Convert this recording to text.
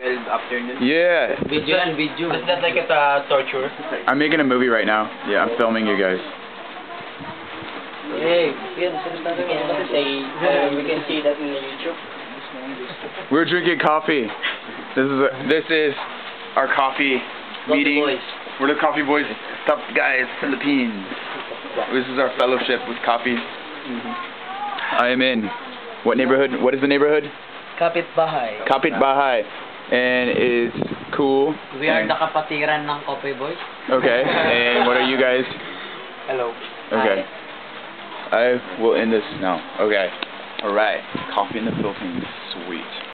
12 afternoon. Yeah. Video and video. Is that like a uh, torture? I'm making a movie right now. Yeah, I'm filming you guys. Hey, we can say, uh, we can see that in the YouTube. We're drinking coffee. This is a, this is our coffee meeting. boys. We're the coffee boys. Tough Guys, Philippines. This is our fellowship with coffee. I am in what neighborhood? What is the neighborhood? Kapit bahay. Kapit Bahay. And it's cool. We are the kapatiran ng Coffee Boys. Okay. And what are you guys? Hello. Okay. I will end this now. Okay. Alright. Coffee in the Philippines. Sweet.